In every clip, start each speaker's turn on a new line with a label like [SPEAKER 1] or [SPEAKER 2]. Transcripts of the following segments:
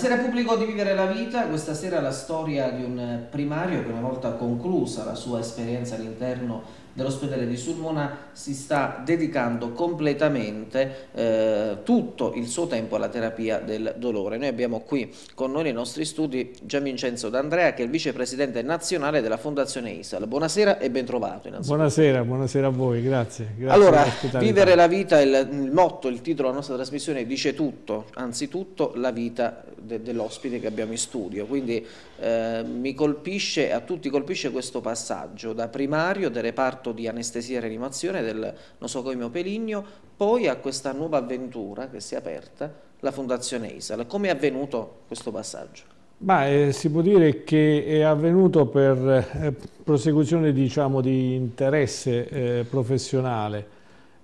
[SPEAKER 1] Buonasera pubblico di Vivere la Vita, questa sera la storia di un primario che una volta conclusa la sua esperienza all'interno dell'ospedale di Sulmona si sta dedicando completamente eh, tutto il suo tempo alla terapia del dolore. Noi abbiamo qui con noi nei nostri studi Gian Vincenzo D'Andrea che è il vicepresidente nazionale della Fondazione ISAL. Buonasera e ben trovato innanzitutto.
[SPEAKER 2] Buonasera, buonasera a voi, grazie. grazie
[SPEAKER 1] Allora, vivere la vita, il, il motto, il titolo della nostra trasmissione dice tutto, anzitutto la vita de- dell'ospite che abbiamo in studio, quindi eh, mi colpisce, a tutti colpisce questo passaggio da primario del reparto di anestesia e rianimazione del nosocomio Peligno, poi a questa nuova avventura che si è aperta, la Fondazione ISAL. Come è avvenuto questo passaggio?
[SPEAKER 2] Ma eh, si può dire che è avvenuto per eh, prosecuzione diciamo, di interesse eh, professionale.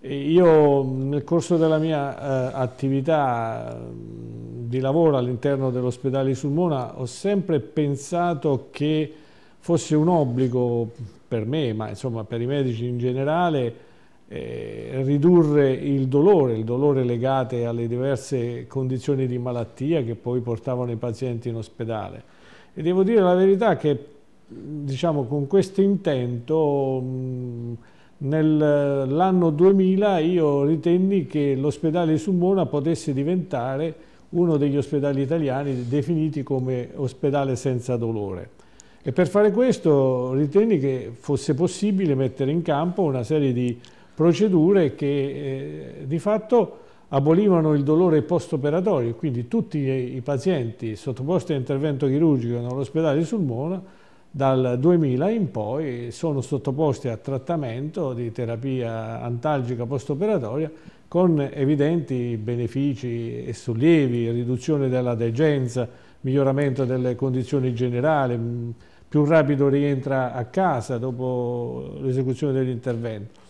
[SPEAKER 2] Io nel corso della mia eh, attività di lavoro all'interno dell'ospedale di Sulmona ho sempre pensato che fosse un obbligo per me, ma insomma per i medici in generale, eh, ridurre il dolore, il dolore legato alle diverse condizioni di malattia che poi portavano i pazienti in ospedale. E devo dire la verità che diciamo, con questo intento mh, nell'anno 2000 io ritenni che l'ospedale di Sulmona potesse diventare uno degli ospedali italiani definiti come ospedale senza dolore. E per fare questo ritenni che fosse possibile mettere in campo una serie di procedure che eh, di fatto abolivano il dolore post-operatorio, quindi tutti i pazienti sottoposti a intervento chirurgico nell'ospedale di Sulmona dal 2000 in poi sono sottoposti a trattamento di terapia antalgica post-operatoria con evidenti benefici e sollievi, riduzione della degenza, miglioramento delle condizioni generali, mh, più rapido rientra a casa dopo l'esecuzione dell'intervento.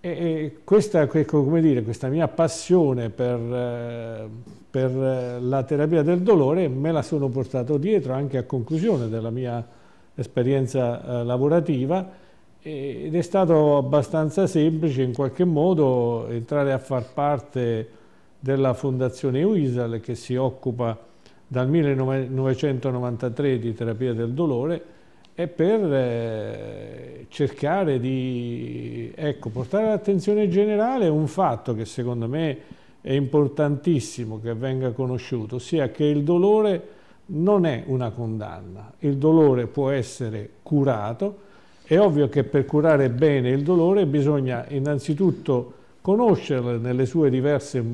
[SPEAKER 2] E, questa, dire, questa mia passione per, eh, per la terapia del dolore me la sono portato dietro anche a conclusione della mia esperienza eh, lavorativa ed è stato abbastanza semplice in qualche modo entrare a far parte della fondazione UISAL che si occupa dal 1993 di terapia del dolore e per eh, cercare di ecco, portare all'attenzione generale un fatto che secondo me è importantissimo che venga conosciuto, ossia che il dolore non è una condanna, il dolore può essere curato, è ovvio che per curare bene il dolore bisogna innanzitutto conoscerlo nelle sue diverse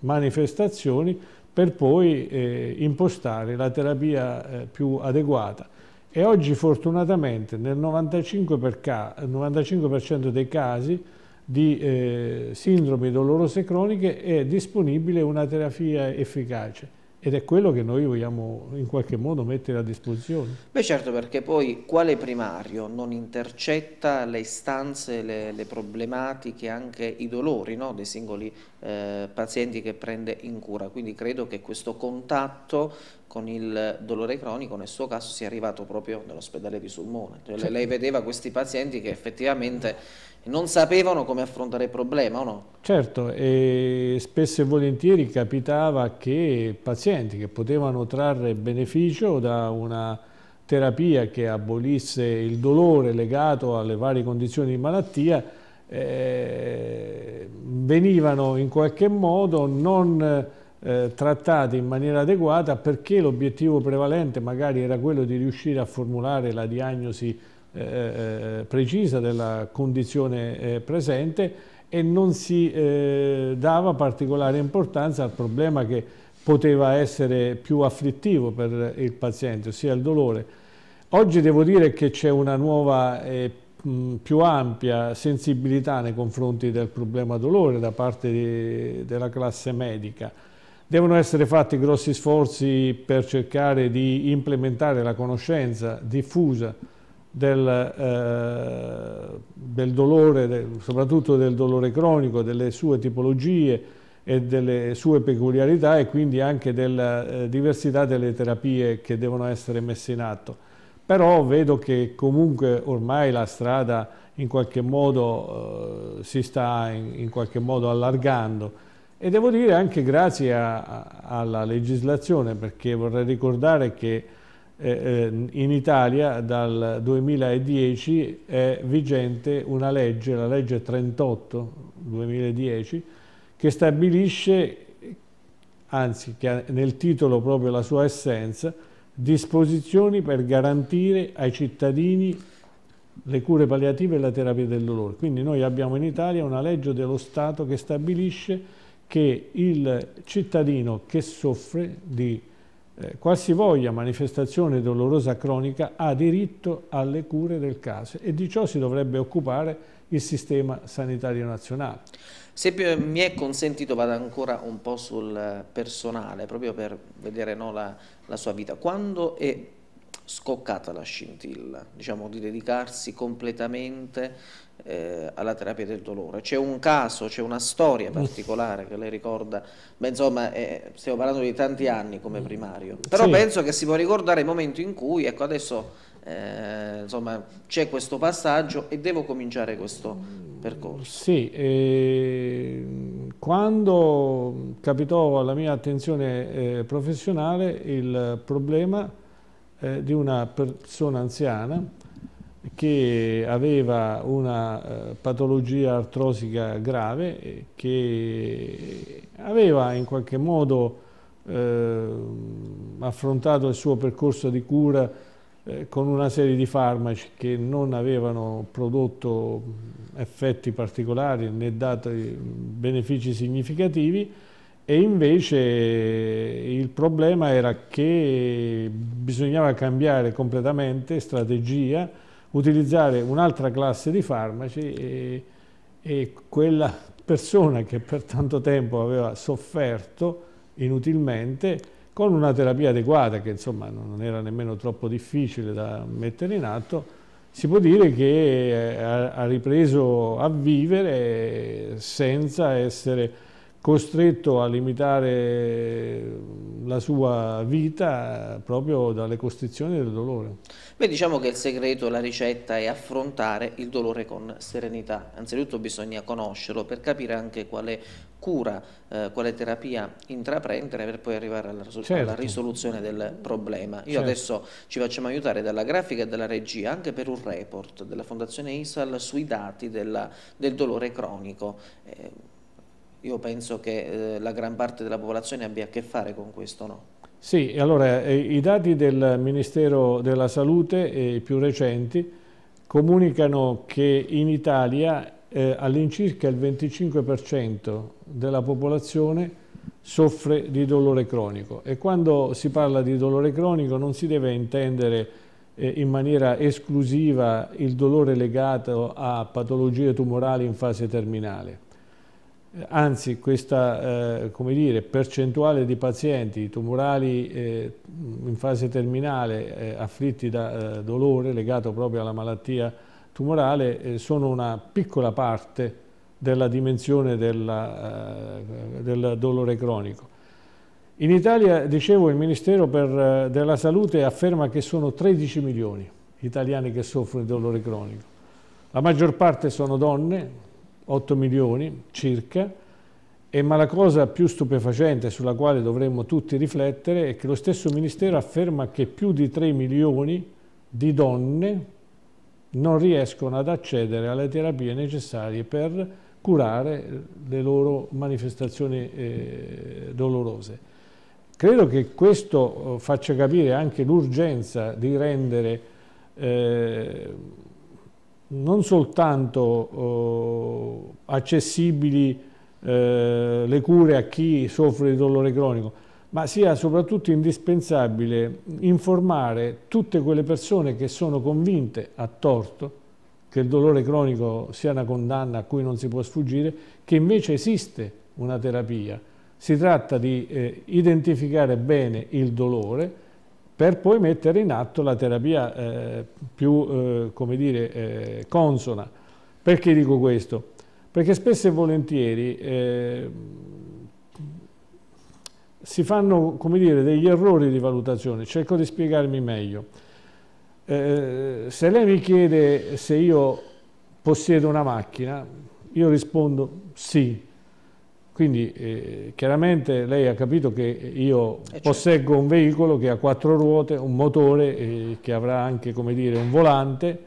[SPEAKER 2] manifestazioni per poi eh, impostare la terapia eh, più adeguata. E oggi fortunatamente nel 95%, per ca- 95 dei casi di eh, sindromi dolorose croniche è disponibile una terapia efficace ed è quello che noi vogliamo in qualche modo mettere a disposizione.
[SPEAKER 1] Beh certo, perché poi quale primario non intercetta le istanze, le, le problematiche, anche i dolori no, dei singoli eh, pazienti che prende in cura. Quindi credo che questo contatto con il dolore cronico nel suo caso sia arrivato proprio nell'ospedale di Sulmona. Cioè, lei- Lei vedeva questi pazienti che effettivamente non sapevano come affrontare il problema o no?
[SPEAKER 2] Certo, e spesso e volentieri capitava che pazienti che potevano trarre beneficio da una terapia che abolisse il dolore legato alle varie condizioni di malattia eh, venivano in qualche modo non eh, trattati in maniera adeguata perché l'obiettivo prevalente magari era quello di riuscire a formulare la diagnosi eh, eh, precisa della condizione eh, presente e non si eh, dava particolare importanza al problema che poteva essere più afflittivo per il paziente, ossia il dolore. Oggi devo dire che c'è una nuova e più ampia sensibilità nei confronti del problema dolore da parte di- della classe medica. Devono essere fatti grossi sforzi per cercare di implementare la conoscenza diffusa del, eh, del dolore, del, soprattutto del dolore cronico, delle sue tipologie e delle sue peculiarità e quindi anche della eh, diversità delle terapie che devono essere messe in atto. Però vedo che comunque ormai la strada in qualche modo eh, si sta in, in, qualche modo allargando e devo dire anche grazie a, a, alla legislazione perché vorrei ricordare che in Italia dal 2010 è vigente una legge, la legge 38 2010 che stabilisce, anzi che ha nel titolo proprio la sua essenza, disposizioni per garantire ai cittadini le cure palliative e la terapia del dolore. Quindi noi abbiamo in Italia una legge dello Stato che stabilisce che il cittadino che soffre di eh, qualsivoglia manifestazione dolorosa cronica ha diritto alle cure del caso e di ciò si dovrebbe occupare il sistema sanitario nazionale.
[SPEAKER 1] Se mi è consentito vado ancora un po' sul personale, proprio per vedere no, la, la sua vita. Quando è scoccata la scintilla, diciamo di dedicarsi completamente eh, alla terapia del dolore. C'è un caso, c'è una storia particolare che lei ricorda, beh insomma eh, stiamo parlando di tanti anni come primario, però sì. penso che si può ricordare il momento in cui, ecco adesso eh, insomma c'è questo passaggio e devo cominciare questo percorso.
[SPEAKER 2] Sì, eh, quando capitò alla mia attenzione eh, professionale il problema eh, di una persona anziana che aveva una eh, patologia artrosica grave che aveva in qualche modo eh, affrontato il suo percorso di cura eh, con una serie di farmaci che non avevano prodotto effetti particolari né dato benefici significativi e invece il problema era che bisognava cambiare completamente strategia, utilizzare un'altra classe di farmaci e, e, quella persona che per tanto tempo aveva sofferto inutilmente con una terapia adeguata che insomma non era nemmeno troppo difficile da mettere in atto, si può dire che ha ripreso a vivere senza essere costretto a limitare la sua vita proprio dalle costrizioni del dolore.
[SPEAKER 1] Beh, diciamo che il segreto, la ricetta è affrontare il dolore con serenità. Anzitutto bisogna conoscerlo per capire anche quale cura, eh, quale terapia intraprendere per poi arrivare alla, certo. alla risoluzione del problema. Io certo. adesso ci facciamo aiutare dalla grafica e dalla regia anche per un report della Fondazione ISAL sui dati della, del dolore cronico. Eh, io penso che eh, la gran parte della popolazione abbia a che fare con questo, no?
[SPEAKER 2] Sì, allora eh, i dati del Ministero della Salute, eh, più recenti, comunicano che in Italia eh, all'incirca il 25% della popolazione soffre di dolore cronico e quando si parla di dolore cronico non si deve intendere eh, in maniera esclusiva il dolore legato a patologie tumorali in fase terminale anzi questa eh, dire, percentuale di pazienti tumorali eh, in fase terminale eh, afflitti da eh, dolore legato proprio alla malattia tumorale eh, sono una piccola parte della dimensione della, eh, del dolore cronico. In Italia, dicevo, il Ministero per, della Salute afferma che sono 13 milioni gli italiani che soffrono di dolore cronico. La maggior parte sono donne, 8 milioni circa, e ma la cosa più stupefacente sulla quale dovremmo tutti riflettere è che lo stesso Ministero afferma che più di 3 milioni di donne non riescono ad accedere alle terapie necessarie per curare le loro manifestazioni eh, dolorose. Credo che questo eh, faccia capire anche l'urgenza di rendere eh, non soltanto eh, accessibili eh, le cure a chi soffre di dolore cronico, ma sia soprattutto indispensabile informare tutte quelle persone che sono convinte a torto che il dolore cronico sia una condanna a cui non si può sfuggire, che invece esiste una terapia. Si tratta di eh, identificare bene il dolore, per poi mettere in atto la terapia eh, più, eh, come dire, eh, consona. Perché dico questo? Perché spesso e volentieri eh, si fanno, come dire, degli errori di valutazione. Cerco di spiegarmi meglio. Eh, se lei mi chiede se io possiedo una macchina, io rispondo sì. Quindi eh, chiaramente lei ha capito che io eh certo. posseggo un veicolo che ha quattro ruote, un motore eh, che avrà anche come dire, un volante,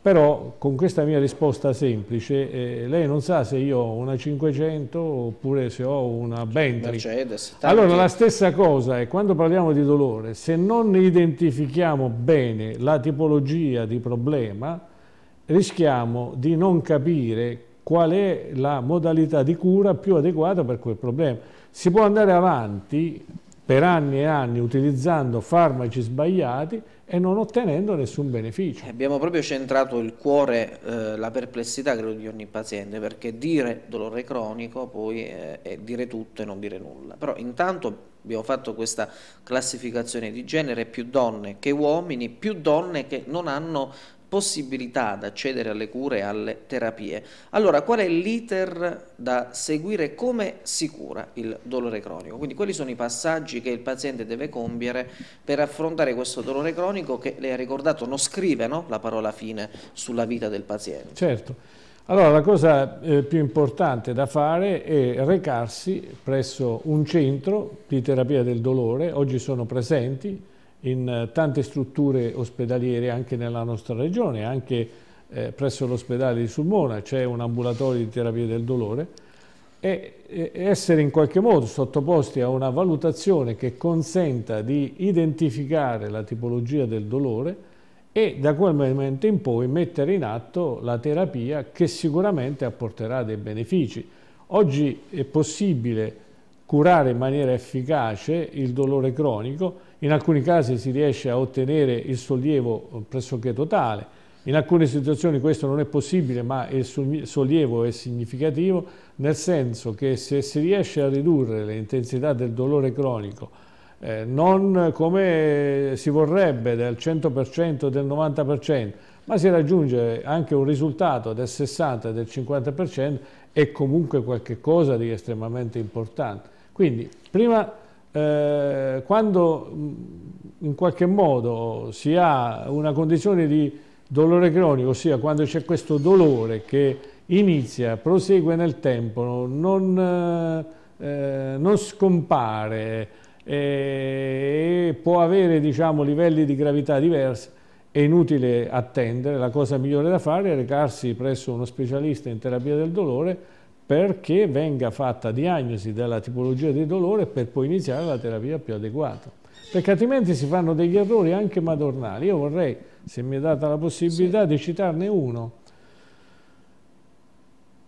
[SPEAKER 2] però con questa mia risposta semplice eh, lei non sa se io ho una 500 oppure se ho una Bentley. Mercedes, allora la stessa cosa è quando parliamo di dolore, se non identifichiamo bene la tipologia di problema, rischiamo di non capire qual è la modalità di cura più adeguata per quel problema. Si può andare avanti per anni e anni utilizzando farmaci sbagliati e non ottenendo nessun beneficio.
[SPEAKER 1] Abbiamo proprio centrato il cuore, eh, la perplessità credo di ogni paziente, perché dire dolore cronico poi è, è dire tutto e non dire nulla. Però intanto abbiamo fatto questa classificazione di genere, più donne che uomini, più donne che non hanno possibilità ad accedere alle cure e alle terapie. Allora, qual è l'iter da seguire? Come si cura il dolore cronico? Quindi quali sono i passaggi che il paziente deve compiere per affrontare questo dolore cronico che lei ha ricordato non scrive no? la parola fine sulla vita del paziente?
[SPEAKER 2] Certo. Allora, la cosa eh, più importante da fare è recarsi presso un centro di terapia del dolore, oggi sono presenti in eh, tante strutture ospedaliere anche nella nostra regione, anche eh, presso l'ospedale di Sulmona c'è un ambulatorio di terapia del dolore e, e essere in qualche modo sottoposti a una valutazione che consenta di identificare la tipologia del dolore e da quel momento in poi mettere in atto la terapia che sicuramente apporterà dei benefici. Oggi è possibile curare in maniera efficace il dolore cronico in alcuni casi si riesce a ottenere il sollievo pressoché totale, in alcune situazioni questo non è possibile ma il sollievo è significativo nel senso che se si riesce a ridurre l'intensità del dolore cronico eh, non come si vorrebbe del 100% del 90% ma si raggiunge anche un risultato del 60 del 50% è comunque qualcosa di estremamente importante. Quindi prima eh, quando mm, in qualche modo si ha una condizione di dolore cronico, ossia quando c'è questo dolore che inizia, prosegue nel tempo, non, eh, non scompare eh, e può avere diciamo, livelli di gravità diversi, è inutile attendere, la cosa migliore da fare è recarsi presso uno specialista in terapia del dolore perché venga fatta diagnosi della tipologia di dolore per poi iniziare la terapia più adeguata. Perché altrimenti si fanno degli errori anche madornali. Io vorrei, se mi è data la possibilità, sì. di citarne uno.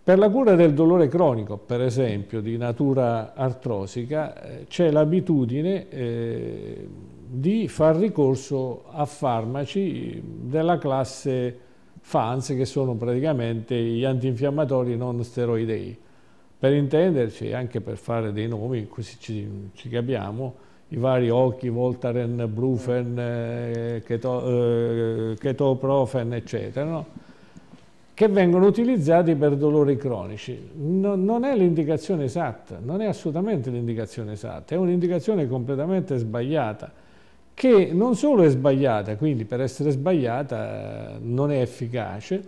[SPEAKER 2] Per la cura del dolore cronico, per esempio, di natura artrosica, eh, c'è l'abitudine eh, di far ricorso a farmaci della classe FANS che sono praticamente gli antinfiammatori non steroidei. Per intenderci, anche per fare dei nomi, così ci, ci capiamo, i vari occhi, Voltaren, Brufen, eh, keto, eh, Ketoprofen, eccetera, no? che vengono utilizzati per dolori cronici. No, non è l'indicazione esatta, non è assolutamente l'indicazione esatta, è un'indicazione completamente sbagliata che non solo è sbagliata, quindi per essere sbagliata eh, non è efficace,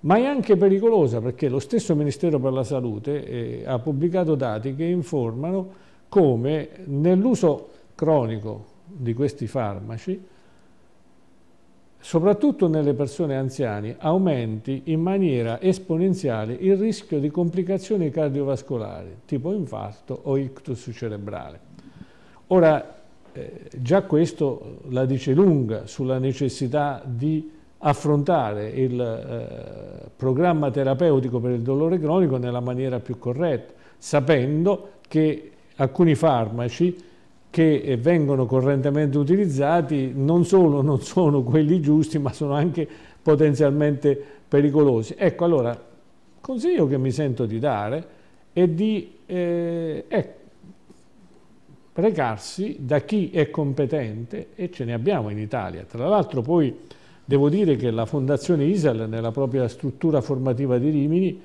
[SPEAKER 2] ma è anche pericolosa perché lo stesso Ministero per la Salute eh, ha pubblicato dati che informano come nell'uso cronico di questi farmaci, soprattutto nelle persone anziane, aumenti in maniera esponenziale il rischio di complicazioni cardiovascolari, tipo infarto o ictus cerebrale. Ora, eh, già questo la dice lunga sulla necessità di affrontare il eh, programma terapeutico per il dolore cronico nella maniera più corretta, sapendo che alcuni farmaci che vengono correntemente utilizzati non solo non sono quelli giusti, ma sono anche potenzialmente pericolosi. Ecco, allora, il consiglio che mi sento di dare è di eh, ecco, recarsi da chi è competente e ce ne abbiamo in Italia. Tra l'altro poi devo dire che la Fondazione ISAL nella propria struttura formativa di Rimini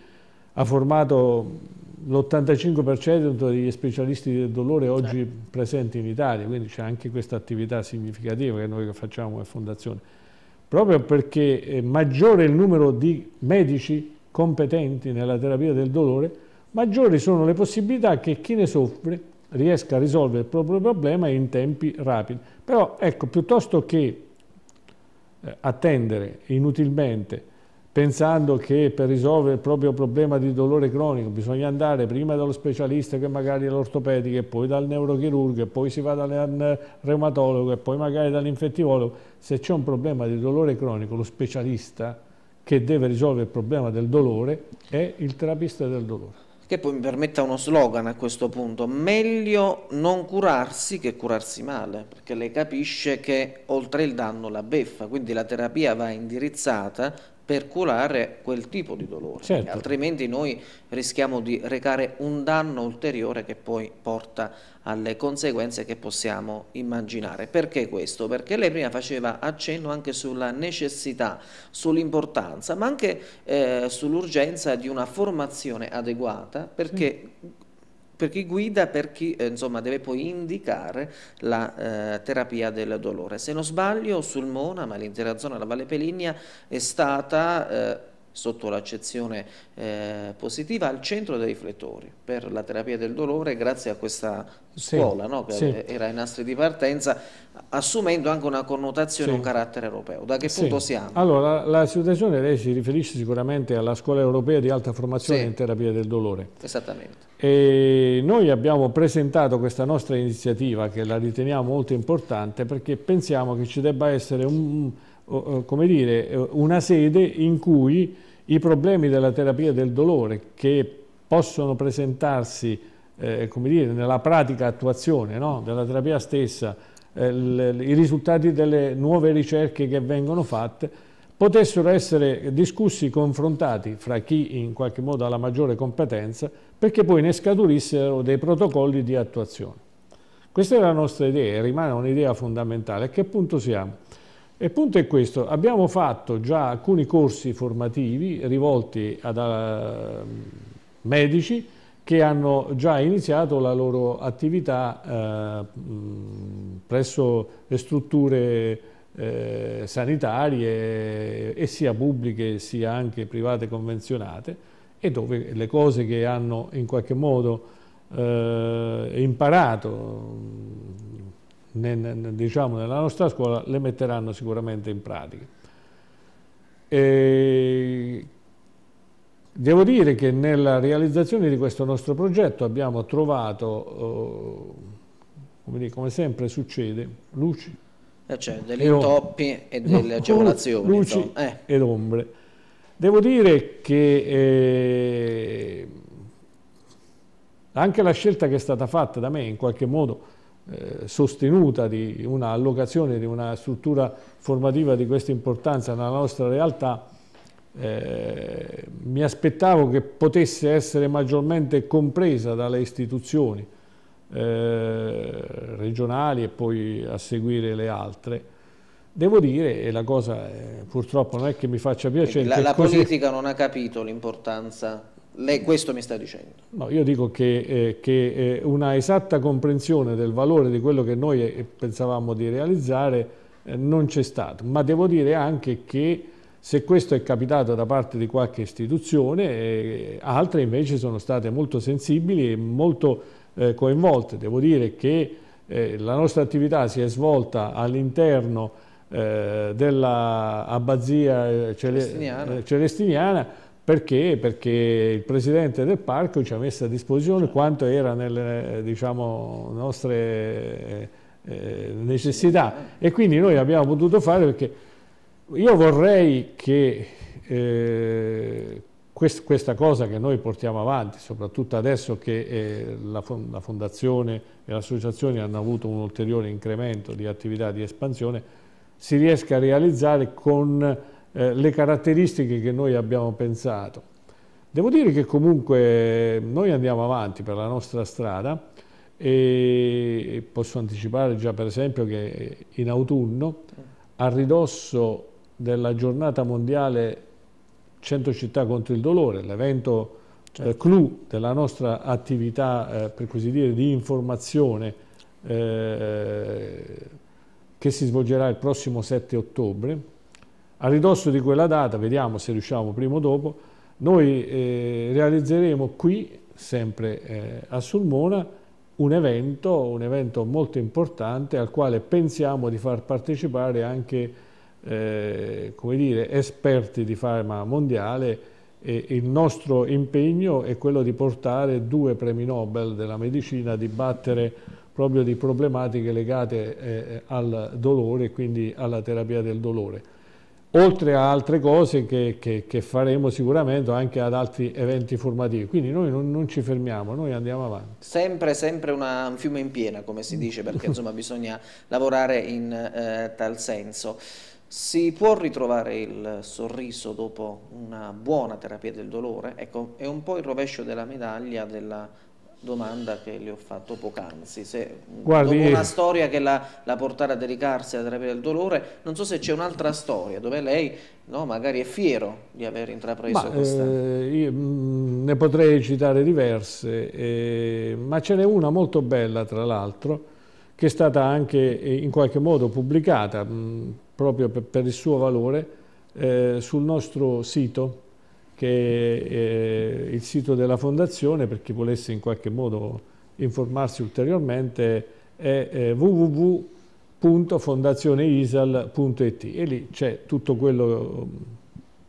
[SPEAKER 2] ha formato l'85% degli specialisti del dolore oggi certo. presenti in Italia, quindi c'è anche questa attività significativa che noi facciamo come fondazione, proprio perché è maggiore il numero di medici competenti nella terapia del dolore, maggiori sono le possibilità che chi ne soffre riesca a risolvere il proprio problema in tempi rapidi. Però ecco, piuttosto che eh, attendere inutilmente pensando che per risolvere il proprio problema di dolore cronico bisogna andare prima dallo specialista che magari è l'ortopedico e poi dal neurochirurgo e poi si va dal reumatologo e poi magari dall'infettivologo, se c'è un problema di dolore cronico lo specialista che deve risolvere il problema del dolore è il terapista del dolore
[SPEAKER 1] che poi mi permetta uno slogan a questo punto, meglio non curarsi che curarsi male, perché lei capisce che oltre il danno la beffa, quindi la terapia va indirizzata per curare quel tipo di dolore, certo. altrimenti noi rischiamo di recare un danno ulteriore che poi porta alle conseguenze che possiamo immaginare. Perché questo? Perché lei prima faceva accenno anche sulla necessità, sull'importanza, ma anche eh, sull'urgenza di una formazione adeguata perché sì per chi guida, per chi eh, insomma, deve poi indicare la eh, terapia del dolore. Se non sbaglio, sul Mona, ma l'intera zona della Valle Peligna, è stata... Eh, sotto l'accezione eh, positiva al centro dei riflettori per la terapia del dolore grazie a questa scuola sì, no? che sì. era ai nastri di partenza assumendo anche una connotazione sì. un carattere europeo da che punto siamo?
[SPEAKER 2] Allora la, la, situazione lei si riferisce sicuramente alla scuola europea di alta formazione in terapia del dolore
[SPEAKER 1] esattamente
[SPEAKER 2] e noi abbiamo presentato questa nostra iniziativa che la riteniamo molto importante perché pensiamo che ci debba essere un dire, una sede in cui i problemi della terapia del dolore che possono presentarsi eh, dire, nella pratica attuazione no? della terapia stessa, eh, i risultati delle nuove ricerche che vengono fatte, potessero essere discussi, confrontati fra chi in qualche modo ha la maggiore competenza, perché poi ne scaturissero dei protocolli di attuazione. Questa è la nostra idea, rimane un'idea fondamentale. A che punto siamo? Il punto è questo, abbiamo fatto già alcuni corsi formativi rivolti ad uh, medici che hanno già iniziato la loro attività uh, presso le strutture uh, sanitarie e sia pubbliche sia anche private convenzionate e dove le cose che hanno in qualche modo imparato nel, diciamo, nella nostra scuola le metteranno sicuramente in pratica. E devo dire che nella realizzazione di questo nostro progetto abbiamo trovato, eh, come, come, sempre succede, luci
[SPEAKER 1] eh cioè, degli intoppi e delle no, agevolazioni.
[SPEAKER 2] Luci eh. ed ombre. Devo dire che eh, anche la scelta che è stata fatta da me in qualche modo eh, sostenuta di una allocazione di una struttura formativa di questa importanza nella nostra realtà, eh, mi aspettavo che potesse essere maggiormente compresa dalle istituzioni eh, regionali e poi a seguire le altre. Devo dire, e la cosa eh, purtroppo non è che mi faccia piacere...
[SPEAKER 1] La, la così... politica non ha capito l'importanza lei questo mi sta dicendo?
[SPEAKER 2] No, io dico che, eh, che eh, una esatta comprensione del valore di quello che noi eh, pensavamo di realizzare eh, non c'è stato, ma devo dire anche che se questo è capitato da parte di qualche istituzione, altre invece sono state molto sensibili e molto eh, coinvolte. Devo dire che la nostra attività si è svolta all'interno dell'abbazia celestiniana, celestiniana perché? Perché il Presidente del Parco ci ha messo a disposizione quanto era nelle diciamo, nostre eh, necessità e quindi noi abbiamo potuto fare perché io vorrei che eh, questa cosa che noi portiamo avanti, soprattutto adesso che eh, la, Fondazione e le associazioni hanno avuto un ulteriore incremento di attività di espansione, si riesca a realizzare con eh, le caratteristiche che noi abbiamo pensato. Devo dire che comunque noi andiamo avanti per la nostra strada e posso anticipare già per esempio che in autunno a ridosso della giornata mondiale 100 città contro il dolore, l'evento certo. eh, clou della nostra attività eh, per così dire di informazione eh, che si svolgerà il prossimo 7 ottobre. A ridosso di quella data, vediamo se riusciamo prima o dopo, noi eh, realizzeremo qui, sempre eh, a Sulmona, un evento, un evento molto importante al quale pensiamo di far partecipare anche eh, come dire, esperti di farma mondiale e il nostro impegno è quello di portare due premi Nobel della medicina a dibattere proprio di problematiche legate eh, al dolore e quindi alla terapia del dolore oltre a altre cose che, che, che, faremo sicuramente anche ad altri eventi formativi. Quindi noi non, non ci fermiamo, noi andiamo avanti.
[SPEAKER 1] Sempre, sempre una, un fiume in piena, come si dice, perché insomma bisogna lavorare in eh, tal senso. Si può ritrovare il sorriso dopo una buona terapia del dolore? Ecco, è un po' il rovescio della medaglia della domanda che le ho fatto poc'anzi, se Guardi, dopo una storia che la, la portare a dedicarsi alla terapia del dolore, non so se c'è un'altra storia dove lei no, magari è fiero di aver intrapreso
[SPEAKER 2] ma,
[SPEAKER 1] questa...
[SPEAKER 2] Eh, mm, ne potrei citare diverse, eh, ma ce n'è una molto bella tra l'altro, che è stata anche eh, in qualche modo pubblicata mm, proprio per, il suo valore eh, sul nostro sito che è eh, il sito della fondazione per chi volesse in qualche modo informarsi ulteriormente è eh, www.fondazioneisal.it e lì c'è tutto quello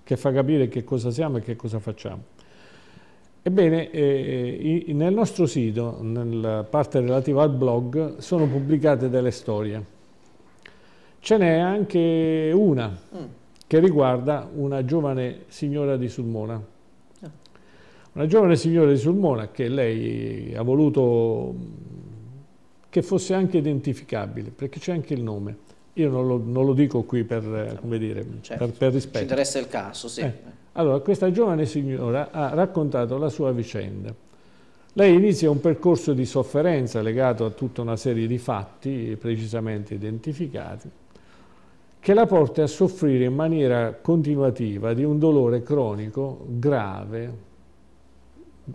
[SPEAKER 2] che fa capire che cosa siamo e che cosa facciamo. Ebbene, eh, nel nostro sito, nella parte relativa al blog, sono pubblicate delle storie. Ce n'è anche una. Mm che riguarda una giovane signora di Sulmona. Una giovane signora di Sulmona che lei ha voluto che fosse anche identificabile, perché c'è anche il nome. Io non lo, non lo dico qui per, dire, certo. per, per, rispetto. Ci
[SPEAKER 1] interessa il caso, sì. Eh.
[SPEAKER 2] Allora, questa giovane signora ha raccontato la sua vicenda. Lei inizia un percorso di sofferenza legato a tutta una serie di fatti precisamente identificati che la porta a soffrire in maniera continuativa di un dolore cronico grave,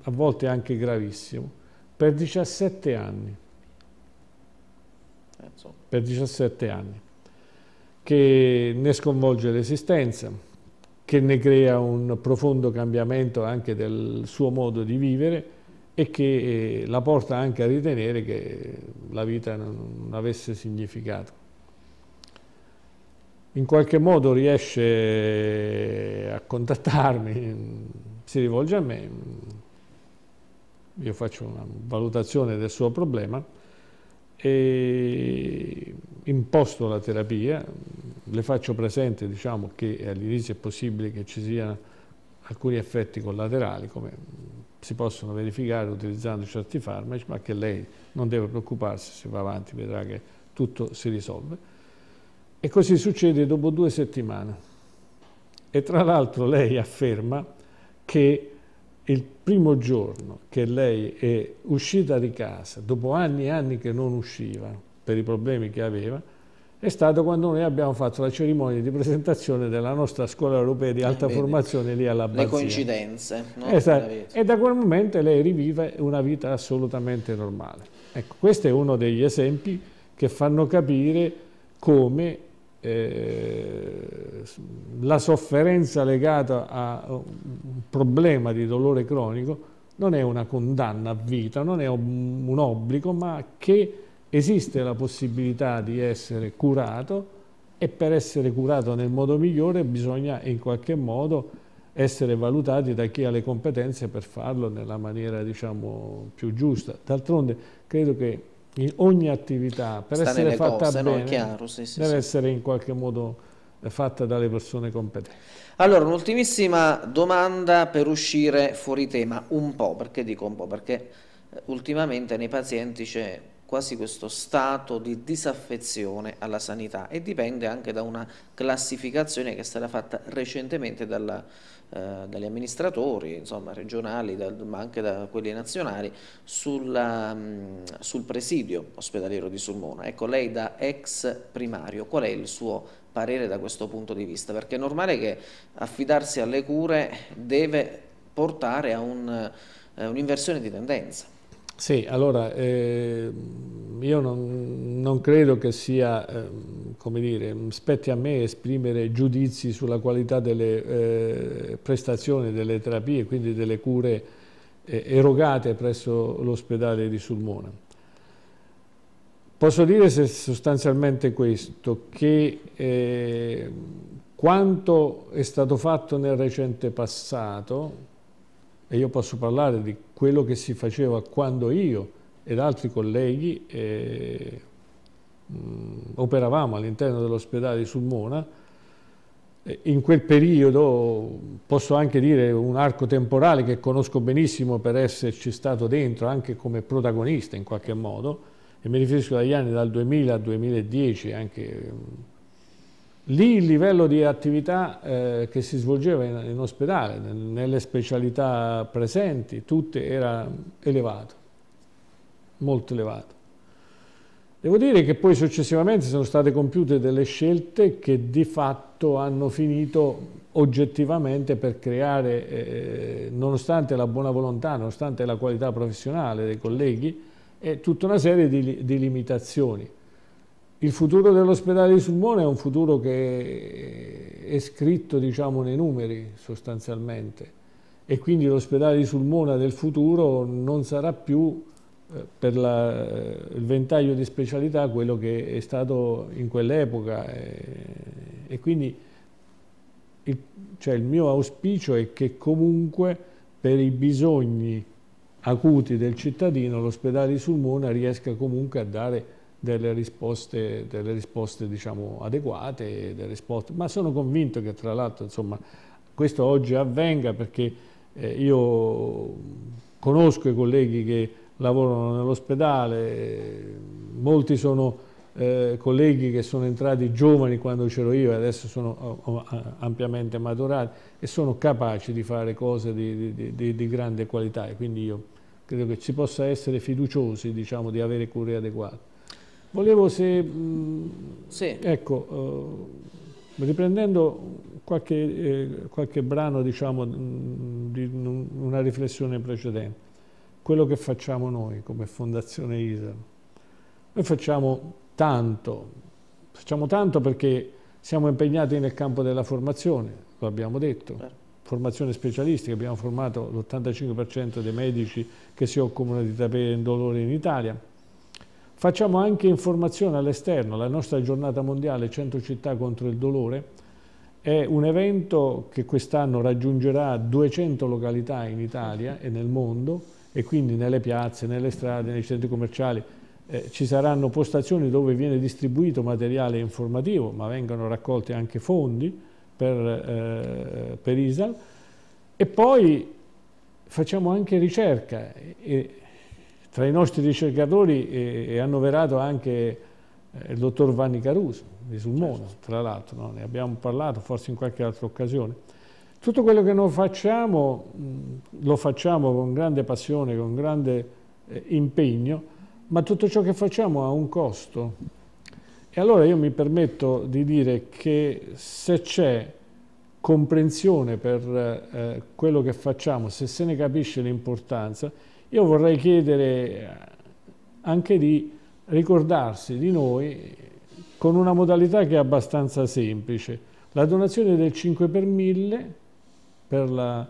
[SPEAKER 2] a volte anche gravissimo, per 17 anni. Per 17 anni, che ne sconvolge l'esistenza, che ne crea un profondo cambiamento anche del suo modo di vivere e che la porta anche a ritenere che la vita non avesse significato in qualche modo riesce a contattarmi, si rivolge a me, io faccio una valutazione del suo problema e imposto la terapia, le faccio presente diciamo, che all'inizio è possibile che ci siano alcuni effetti collaterali come si possono verificare utilizzando certi farmaci, ma che lei non deve preoccuparsi, se va avanti vedrà che tutto si risolve. E così succede dopo due settimane. E tra l'altro lei afferma che il primo giorno che lei è uscita di casa, dopo anni e anni che non usciva per i problemi che aveva, è stato quando noi abbiamo fatto la cerimonia di presentazione della nostra scuola europea di alta eh, formazione lì alla Bazzia.
[SPEAKER 1] Le coincidenze. No?
[SPEAKER 2] Esatto. E da quel momento lei rivive una vita assolutamente normale. Ecco, questo è uno degli esempi che fanno capire come eh, la sofferenza legata a un problema di dolore cronico non è una condanna a vita, non è un, obbligo, ma che esiste la possibilità di essere curato e per essere curato nel modo migliore bisogna in qualche modo essere valutati da chi ha le competenze per farlo nella maniera diciamo, più giusta. D'altronde credo che ogni attività per
[SPEAKER 1] Sta
[SPEAKER 2] essere fatta
[SPEAKER 1] cose,
[SPEAKER 2] bene
[SPEAKER 1] no? chiaro, sì, sì,
[SPEAKER 2] deve
[SPEAKER 1] sì.
[SPEAKER 2] essere in qualche modo fatta dalle persone competenti.
[SPEAKER 1] Allora, un'ultimissima domanda per uscire fuori tema, un po', perché dico un po'? Perché eh, ultimamente nei pazienti c'è quasi questo stato di disaffezione alla sanità e dipende anche da una classificazione che è stata fatta recentemente dalla eh, dagli amministratori insomma, regionali da, ma anche da quelli nazionali sulla, mh, mm, sul presidio ospedaliero di Sulmona. Ecco, lei da ex primario, qual è il suo parere da questo punto di vista? Perché è normale che affidarsi alle cure deve portare a eh, un'inversione un di tendenza.
[SPEAKER 2] Sì, allora eh, io non, non, credo che sia, eh, come dire, spetti a me esprimere giudizi sulla qualità delle eh, prestazioni, delle terapie, quindi delle cure eh, erogate presso l'ospedale di Sulmona. Posso dire sostanzialmente questo, che eh, quanto è stato fatto nel recente passato, e io posso parlare di quello che si faceva quando io ed altri colleghi eh, mh, operavamo all'interno dell'ospedale di Sulmona, in quel periodo, posso anche dire un arco temporale che conosco benissimo per esserci stato dentro anche come protagonista in qualche modo, e mi riferisco agli anni dal 2000 al 2010, anche Lì il livello di attività eh, che si svolgeva in, in, ospedale, nelle specialità presenti, tutte era elevato, molto elevato. Devo dire che poi successivamente sono state compiute delle scelte che di fatto hanno finito oggettivamente per creare, eh, nonostante la buona volontà, nonostante la qualità professionale dei colleghi, eh, tutta una serie di, di limitazioni il futuro dell'ospedale di Sulmone è un futuro che è scritto diciamo, nei numeri sostanzialmente. E quindi l'ospedale di Sulmona del futuro non sarà più eh, per la, eh, il ventaglio di specialità quello che è stato in quell'epoca. E, e, quindi il, cioè il mio auspicio è che comunque per i bisogni acuti del cittadino l'ospedale di Sulmona riesca comunque a dare delle risposte, delle risposte diciamo, adeguate, risposte, ma sono convinto che tra l'altro questo oggi avvenga perché eh, io conosco i colleghi che lavorano nell'ospedale, molti sono eh, colleghi che sono entrati giovani quando c'ero io e adesso sono oh, oh, ampiamente maturati e sono capaci di fare cose di, di, di, di grande qualità e quindi io credo che ci possa essere fiduciosi diciamo, di avere cure adeguate. Volevo se, mh, sì. ecco, uh, riprendendo qualche, eh, qualche brano, diciamo, mh, di una riflessione precedente, quello che facciamo noi come Fondazione ISA, noi facciamo tanto, facciamo tanto perché siamo impegnati nel campo della formazione, lo abbiamo detto, Beh. formazione specialistica, abbiamo formato l'85% dei medici che si occupano di terapia indolore in Italia, Facciamo anche informazione all'esterno, la nostra giornata mondiale 100 città contro il dolore è un evento che quest'anno raggiungerà 200 località in Italia e nel mondo e quindi nelle piazze, nelle strade, nei centri commerciali eh, ci saranno postazioni dove viene distribuito materiale informativo ma vengono raccolti anche fondi per, eh, per ISAL e poi facciamo anche ricerca e, tra i nostri ricercatori è, è annoverato anche eh, il dottor Vanni Caruso di Sulmona, certo. tra l'altro, no? ne abbiamo parlato forse in qualche altra occasione. Tutto quello che noi facciamo lo facciamo con grande passione, con grande eh, impegno, ma tutto ciò che facciamo ha un costo. E allora io mi permetto di dire che se c'è comprensione per eh, quello che facciamo, se se ne capisce l'importanza, io vorrei chiedere anche di ricordarsi di noi con una modalità che è abbastanza semplice. La donazione del 5 per 1000 per la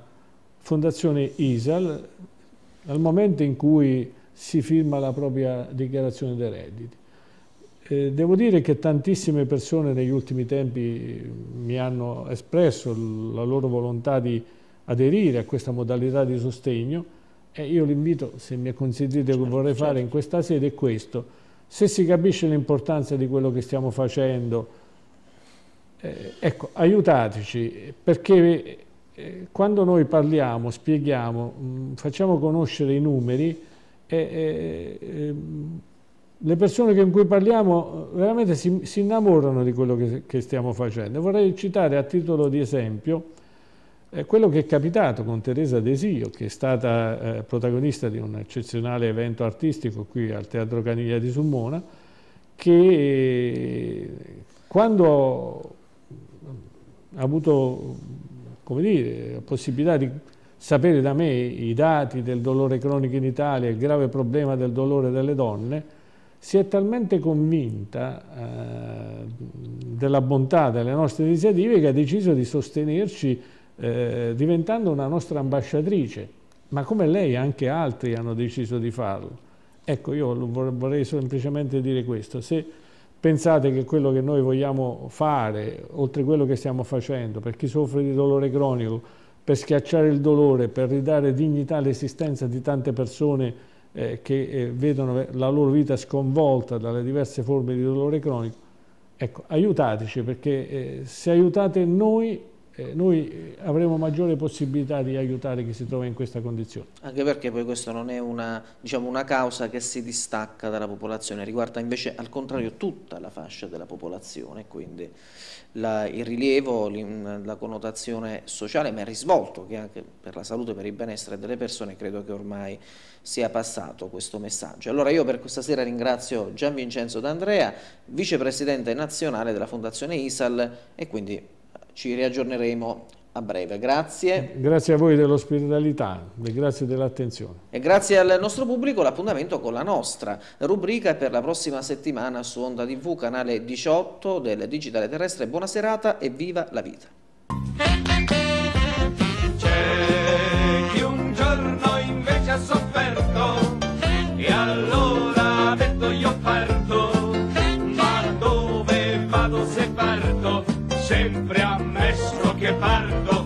[SPEAKER 2] Fondazione ISAL al momento in cui si firma la propria dichiarazione dei redditi. Eh, devo dire che tantissime persone negli ultimi tempi mi hanno espresso la loro volontà di aderire a questa modalità di sostegno e io l'invito, se mi è consentito certo, che vorrei certo. fare in questa sede, è questo. Se si capisce l'importanza di quello che stiamo facendo, eh, ecco, aiutateci, perché eh, quando noi parliamo, spieghiamo, mh, mm, facciamo conoscere i numeri, eh, le persone con cui parliamo veramente si, si innamorano di quello che, che stiamo facendo. Vorrei citare a titolo di esempio Eh, quello che è capitato con Teresa Desio, che è stata eh, protagonista di un eccezionale evento artistico qui al Teatro Caniglia di Sulmona, che quando ha avuto dire, la possibilità di sapere da me i dati del dolore cronico in Italia, il grave problema del dolore delle donne, si è talmente convinta eh, della bontà delle nostre iniziative che ha deciso di sostenerci eh, diventando una nostra ambasciatrice, ma come lei anche altri hanno deciso di farlo. Ecco, io vorrei semplicemente dire questo, se pensate che quello che noi vogliamo fare, oltre quello che stiamo facendo, per chi soffre di dolore cronico, per schiacciare il dolore, per ridare dignità all'esistenza di tante persone eh, che eh, vedono la loro vita sconvolta dalle diverse forme di dolore cronico, ecco, aiutateci perché eh, se aiutate noi eh, noi avremo maggiore possibilità di aiutare chi si trova in questa condizione.
[SPEAKER 1] Anche perché poi questa non è una, diciamo, una causa che si distacca dalla popolazione, riguarda invece al contrario tutta la fascia della popolazione, quindi la, il rilievo, la connotazione sociale, ma il risvolto che anche per la salute, per il benessere delle persone, credo che ormai sia passato questo messaggio. Allora io per questa sera ringrazio Gian Vincenzo D'Andrea, vicepresidente nazionale della Fondazione ISAL e quindi ci riaggiorneremo a breve. Grazie.
[SPEAKER 2] Grazie a voi dell'ospitalità e grazie dell'attenzione.
[SPEAKER 1] E grazie al nostro pubblico l'appuntamento con la nostra rubrica per la prossima settimana su Onda TV, canale 18 del Digitale Terrestre. Buona serata e viva la vita.
[SPEAKER 3] que parto